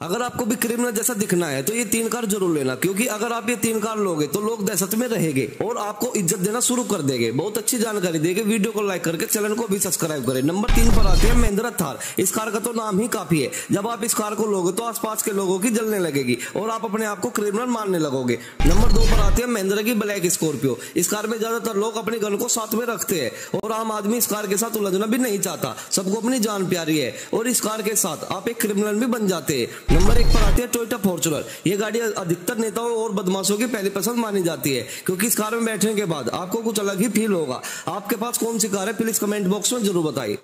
अगर आपको भी क्रिमिनल जैसा दिखना है तो ये तीन कार ज़रूर लेना, क्योंकि अगर आप ये तीन कार लोगे तो लोग दहशत में रहेंगे और आपको इज़्ज़त देना शुरू कर देंगे। बहुत अच्छी जानकारी देंगे, वीडियो को लाइक करके चैनल को भी सब्सक्राइब करें। नंबर तीन पर आते हैं, महिंद्रा थार। इस कार का तो नाम ही काफ़ी है। जब आप इस कार को लोगे तो आसपास के लोगों की जलने लगेगी और आप अपने आप को क्रिमिनल मानने लगोगे। नंबर दो पर आते हैं, महिंद्रा की ब्लैक स्कॉर्पियो इस कार में ज़्यादातर लोग अपनी गन को साथ में रखते हैं और आम आदमी इस कार के साथ उलझना भी नहीं चाहता। सबको अपनी जान प्यारी है और इस कार के साथ आप एक क्रिमिनल भी बन जाते हैं। नंबर एक पर आती है टोयोटा फॉर्चुनर ये गाड़ी अधिकतर नेताओं और बदमाशों की पहली पसंद मानी जाती है, क्योंकि इस कार में बैठने के बाद आपको कुछ अलग ही फील होगा। आपके पास कौन सी कार है? प्लीज़ कमेंट बॉक्स में ज़रूर बताइए।